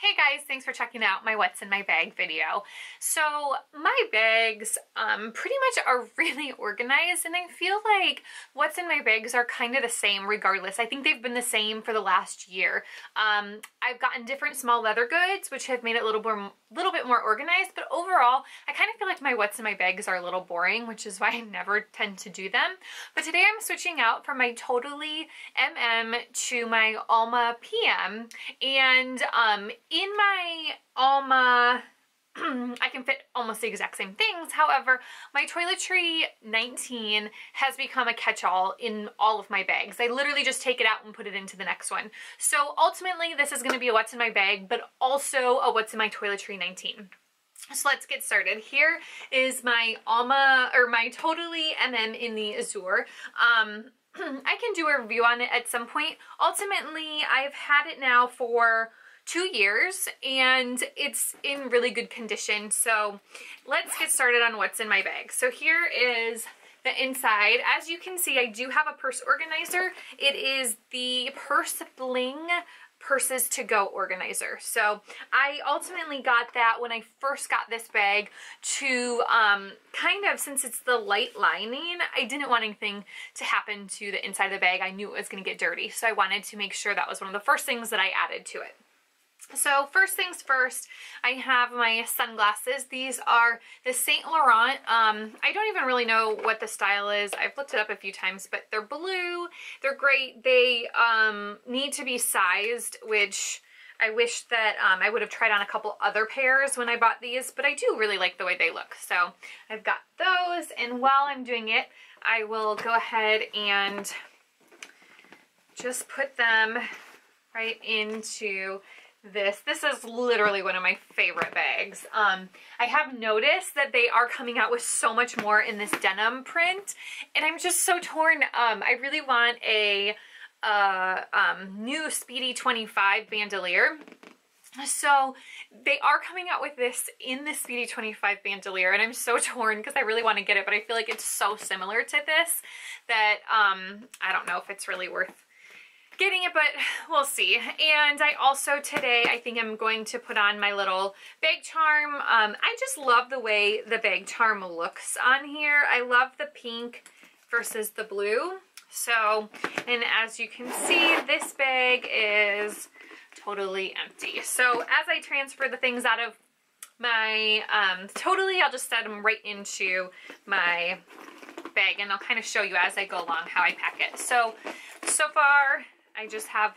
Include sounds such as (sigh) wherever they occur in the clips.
Hey guys, thanks for checking out my what's in my bag video. So my bags um, pretty much are (laughs) really organized and I feel like what's in my bags are kind of the same regardless. I think they've been the same for the last year. Um, I've gotten different small leather goods which have made it a little more little bit more organized, but overall, I kind of feel like my what's in my bags are a little boring, which is why I (laughs) never tend to do them. But today I'm switching out from my Totally MM to my Alma PM, and um, in my Alma (clears throat) I can fit almost the exact same things. However, my Toiletry 19 has become a catch-all in all of my bags. I literally just take it out and put it into the next one. So ultimately, this is going to be a what's in my bag, but also a what's in my Toiletry 19. So let's get started. Here is my Alma, or my Totally MM in the Azur. Um, (clears throat) I can do a review on it at some point. Ultimately, I've had it now for two years and it's in really good condition. So let's get started on what's in my bag. So here is the inside. As you can see, I do have a purse organizer. It is the Purse Bling purses to go organizer. So I ultimately got that when I first got this bag to um, kind of, since it's the light lining, I didn't want anything to happen to the inside of the bag. I knew it was going to get dirty. So I wanted to make sure that was one of the first things that I added to it. So first things first, I have my sunglasses. These are the Saint Laurent. Um, I don't even really know what the style is. I've looked it up a few times, but they're blue. They're great. They um, need to be sized, which I wish that um, I would have tried on a couple other pairs when I bought these, but I do really like the way they look. So I've got those, and while I'm doing it, I will go ahead and just put them right into this. This is literally one of my favorite bags. Um, I have noticed that they are coming out with so much more in this denim print, and I'm just so torn. Um, I really want a uh, um, new Speedy 25 Bandoulière. So they are coming out with this in the Speedy 25 Bandoulière and I'm so torn because I really want to get it but I feel like it's so similar to this that um, I don't know if it's really worth getting it, but we'll see. And I also today, I think I'm going to put on my little bag charm. Um, I just love the way the bag charm looks on here. I love the pink versus the blue. So, and as you can see, this bag is totally empty. So as I transfer the things out of my, um, totally, I'll just set them right into my bag and I'll kind of show you as I go along how I pack it. So, so far I just have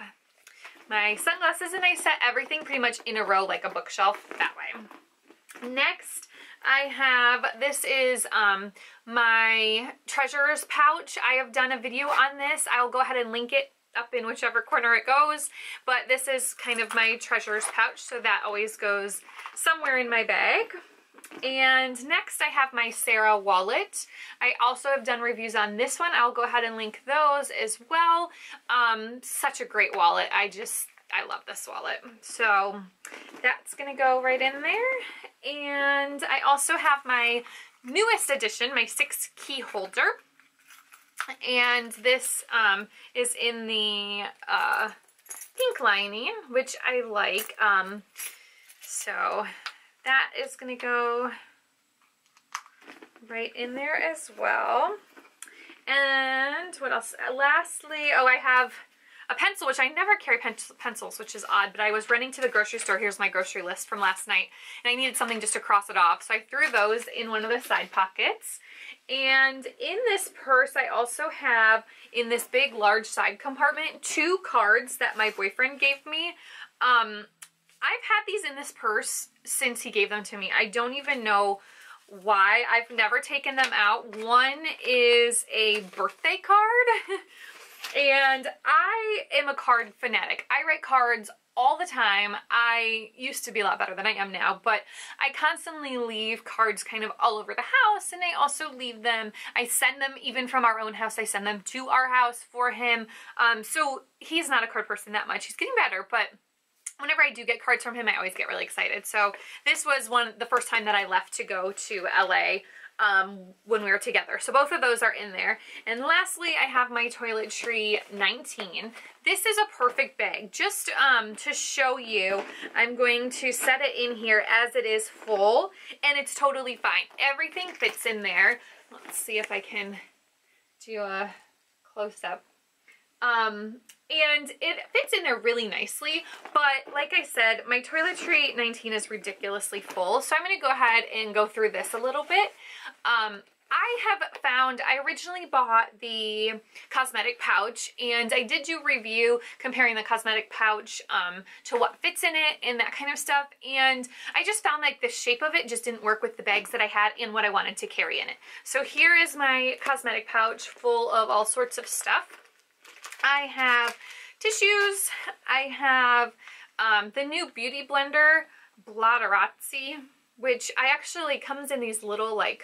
my sunglasses and I set everything pretty much in a row like a bookshelf that way. Next, I have, this is um, my treasures pouch. I have done a video on this. I'll go ahead and link it up in whichever corner it goes, but this is kind of my treasures pouch, so that always goes somewhere in my bag. And next I have my Sarah wallet. I also have done reviews on this one. I'll go ahead and link those as well. Um, such a great wallet. I just, I love this wallet. So that's going to go right in there. And I also have my newest edition, my six key holder. And this um, is in the uh, pink lining, which I like. Um, so that is going to go right in there as well. And what else? Uh, lastly, oh, I have a pencil, which I never carry pen pencils, which is odd, but I was running to the grocery store. Here's my grocery list from last night, and I needed something just to cross it off. So I threw those in one of the side pockets. And in this purse, I also have, in this big, large side compartment, two cards that my boyfriend gave me. Um, I've had these in this purse since he gave them to me. I don't even know why. I've never taken them out. One is a birthday card. (laughs) and I am a card fanatic. I write cards all the time. I used to be a lot better than I am now, but I constantly leave cards kind of all over the house and I also leave them, I send them even from our own house, I send them to our house for him. Um, so he's not a card person that much. He's getting better, but whenever I do get cards from him, I always get really excited. So this was one the first time that I left to go to LA. um, when we were together. So both of those are in there. And lastly, I have my Toiletry 19. This is a perfect bag. Just um, to show you, I'm going to set it in here as it is full, and it's totally fine. Everything fits in there. Let's see if I can do a close-up. Um, and it fits in there really nicely, but like I said, my toiletry 19 is ridiculously full, so I'm to go ahead and go through this a little bit. Um, I have found, I originally bought the cosmetic pouch and I did do review comparing the cosmetic pouch um, to what fits in it and that kind of stuff. And I just found like the shape of it just didn't work with the bags that I had and what I wanted to carry in it. So here is my cosmetic pouch full of all sorts of stuff. I have tissues. I have um, the new Beauty Blender Blotterazzi, which I actually comes in these little like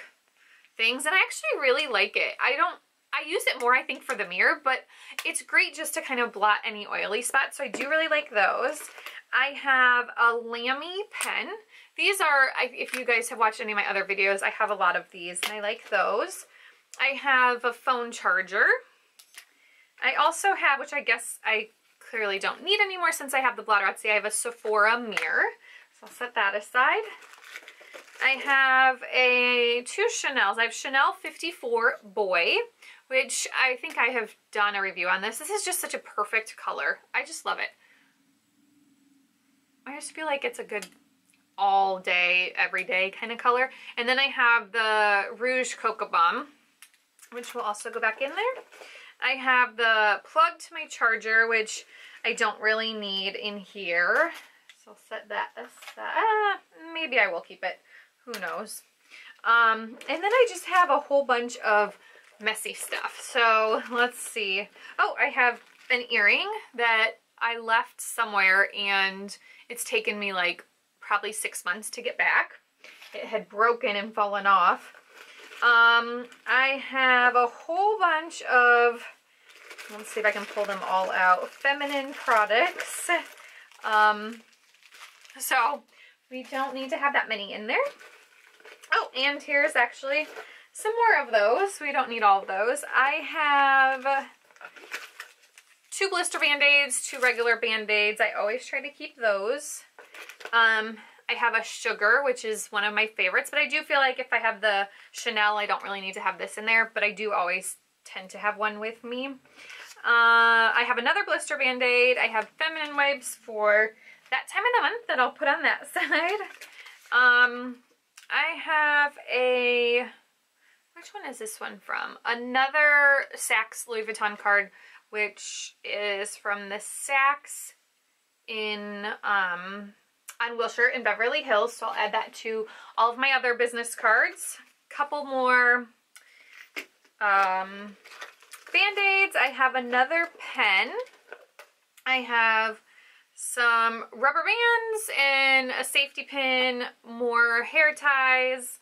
things and I actually really like it. I don't I use it more, I think, for the mirror, but it's great just to kind of blot any oily spots, so I do really like those. I have a Lamy pen. These are, if you guys have watched any of my other videos, I have a lot of these, and I like those. I have a phone charger. I also have, which I guess I clearly don't need anymore since I have the Blotterazzi, I have a Sephora mirror. So I'll set that aside. I have a two Chanel's. I have Chanel 54 Boy, which I think I have done a review on this. This is just such a perfect color. I just love it. I just feel like it's a good all day, every day kind of color. And then I have the Rouge Coco Baume, which will also go back in there. I have the plug to my charger, which I don't really need in here. So I'll set that aside. Maybe I will keep it. Who knows? Um, and then I just have a whole bunch of messy stuff. So let's see. Oh, I have an earring that I left somewhere and it's taken me like probably six months to get back. It had broken and fallen off. Um, I have a whole bunch of, let's see if I can pull them all out, feminine products. Um, so we don't need to have that many in there. Oh, and here's actually some more of those. We don't need all of those. I have two blister band-aids, two regular band-aids. I always try to keep those. Um, I have a sugar, which is one of my favorites, but I do feel like if I have the Chanel, I don't really need to have this in there, but I do always tend to have one with me. Uh, I have another blister band-aid. I have feminine wipes for that time of the month that I'll put on that (laughs) side. Um, I have a, which one is this one from? Another Saks Louis Vuitton card, which is from the Saks in um, on Wilshire in Beverly Hills. So I'll add that to all of my other business cards. Couple more um, Band-Aids. I have another pen. I have some rubber bands and a safety pin, more hair ties.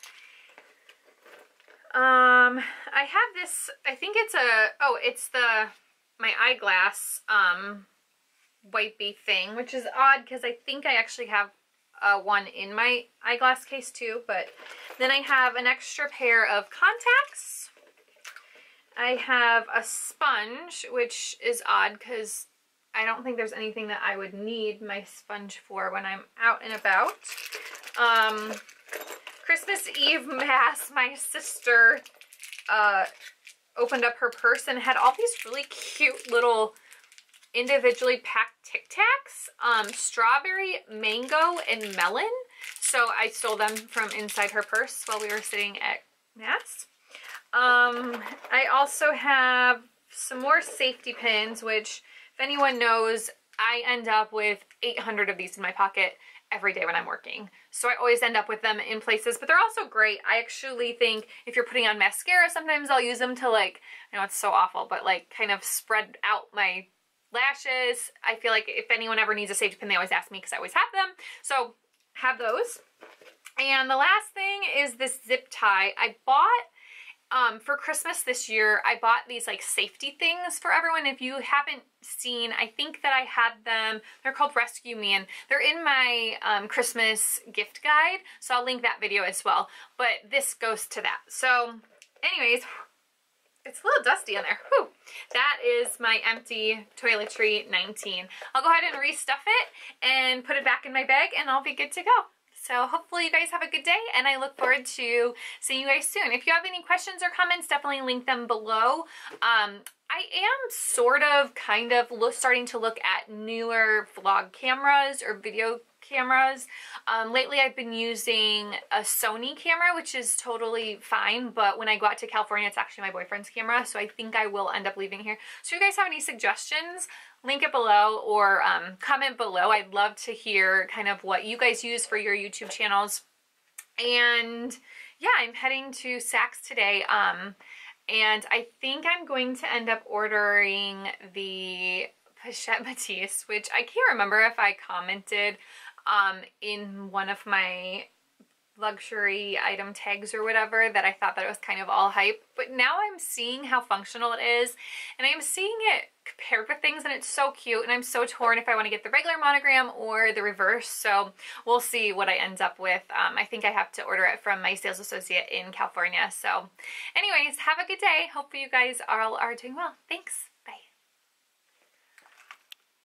Um, I have this, I think it's a, oh, it's the, my eyeglass, um, wipey thing, which is odd because I think I actually have uh, one in my eyeglass case too, but then I have an extra pair of contacts. I have a sponge, which is odd because I don't think there's anything that I would need my sponge for when I'm out and about. Um, Christmas Eve Mass, (laughs) my sister uh, opened up her purse and had all these really cute little individually packed Tic Tacs, um, strawberry, mango, and melon. So I stole them from inside her purse while we were sitting at Mass. Um, I also have some more safety pins, which if anyone knows, I end up with 800 of these in my pocket every day when I'm working. So I always end up with them in places, but they're also great. I actually think if you're putting on mascara, sometimes I'll use them to like, I know it's so awful, but like kind of spread out my lashes. I feel like if anyone ever needs a safety pin, they always ask me because I always have them. So have those. And the last thing is this zip tie. I bought um, for Christmas this year, I bought these like safety things for everyone. If you haven't seen, I think that I had them, they're called Rescue Me and they're in my um, Christmas gift guide. So I'll link that video as well. But this goes to that. So anyways, it's a little dusty in there. Whew. That is my empty toiletry 19. I'll go ahead and restuff it and put it back in my bag and I'll be good to go. So hopefully you guys have a good day and I look forward to seeing you guys soon. If you have any questions or comments, definitely link them below. Um, I am sort of kind of starting to look at newer vlog cameras or video cameras. Um, lately I've been using a Sony camera, which is totally fine, but when I go out to California, it's actually my boyfriend's camera, so I think I will end up leaving here. So if you guys have any suggestions, link it below or um, comment below. I'd love to hear kind of what you guys use for your YouTube channels. And yeah, I'm heading to Saks today. Um, and I think I'm going to end up ordering the Pochette Métis, which I can't remember if I commented um, in one of my luxury item tags or whatever that I thought that it was kind of all hype. But now I'm seeing how functional it is and I'm seeing it compared with things and it's so cute and I'm so torn if I want to get the regular monogram or the reverse. So we'll see what I end up with. Um, I think I have to order it from my sales associate in California. So anyways, have a good day. Hopefully you guys all are doing well. Thanks.